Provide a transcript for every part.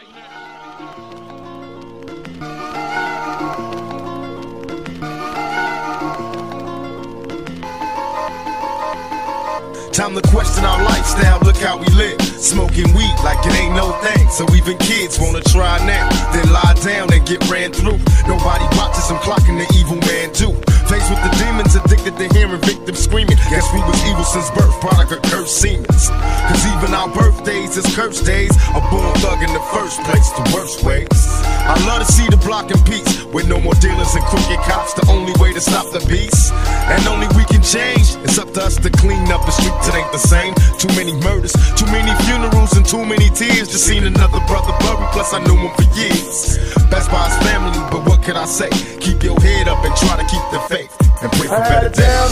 Time to question our lifestyle, look how we live. Smoking weed like it ain't no thing. So even kids wanna try now. Then lie down and get ran through. Nobody watches them clocking the evil man too. Faced with the demons, addicted to hearing victims screaming. Guess we was evil since birth, product of cursed semen. Birthdays is cursed days. A born thug in the first place, the worst ways. I love to see the block in peace. With no more dealers and crooked cops, the only way to stop the beast. And only we can change. It's up to us to clean up the streets, it ain't the same. Too many murders, too many funerals, and too many tears. Just seen another brother buried, plus I knew him for years. Best by his family, but what can I say? Keep your head up and try to keep the faith. And pray for better days.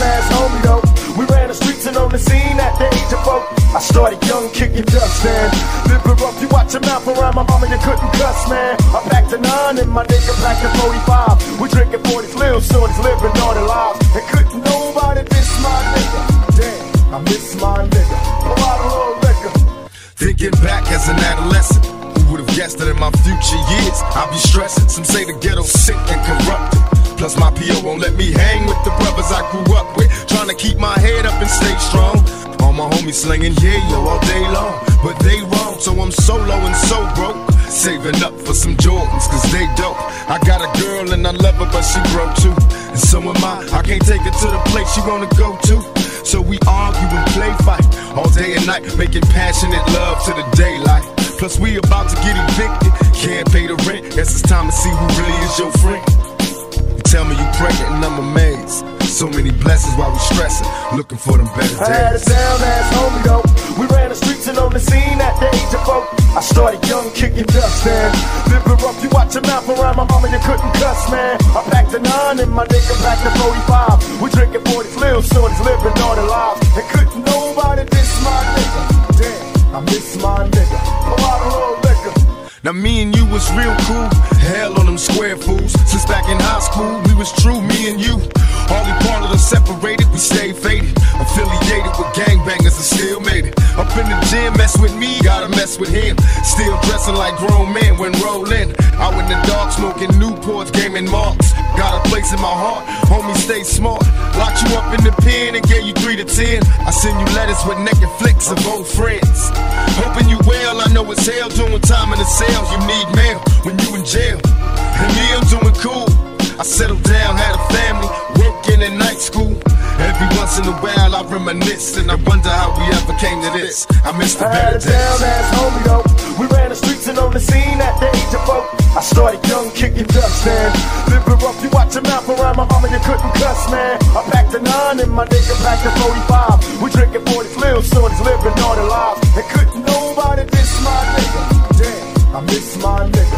Started young, kicking dust, man. Living rough, you watch your mouth around my mama, you couldn't cuss, man. I packed a nine and my nigga packed a 45. We drinking 40s, little shorties living all their lives. And couldn't nobody diss my nigga. Damn, I miss my nigga. Pour out a little liquor. Thinking back as an adolescent, who would have guessed that in my future years I'll be stressing? Some say the ghetto's sick and corrupted. Plus my PO won't let me hang with the Homies slinging yeah yo all day long, but they wrong, so I'm solo and so broke. Saving up for some Jordans, cause they dope. I got a girl and I love her, but she broke too. And so am I. I can't take her to the place she wanna go to. So we argue and play fight all day and night, making passionate love to the daylight. Plus we about to get evicted, can't pay the rent. Guess it's time to see who really is your friend. Tell me you pregnant and I'm amazed. So many blessings while we stressing, looking for them better days. I had a down ass homie though. We ran the streets and on the scene at the age of four. I started young, kicking dust, man. Living rough, you watch your mouth around my mama, you couldn't cuss, man. I packed a nine and my nigga packed a 45. We drinking 40s, little shorties living all their lives. And couldn't nobody diss my nigga. Damn, I miss my nigga. A little liquor. Now me and you was real cool, hell on them square was true, me and you. Only part of us separated, we stayed faded. Affiliated with gangbangers and still made it. Up in the gym, mess with me, gotta mess with him. Still dressing like grown men when rolling. Out in the dark, smoking Newports, gaming marks. Got a place in my heart, homie, stay smart. Locked you up in the pen and gave you three to ten. I send you letters with naked flicks of old friends. Hoping you well, I know it's hell doing time in the cell. You need mail when you in jail. I settled down, had a family, working in night school. Every once in a while I reminisce and I wonder how we ever came to this. I miss the I had a down ass homie though. We ran the streets and on the scene at the age of four. I started young, kicking dust, man. Living rough, you watch your mouth around my mama, you couldn't cuss, man. I packed a nine and my nigga packed a 45. We drinking 40s, little shorties living all their lives. And couldn't nobody diss my nigga. Damn, I miss my nigga.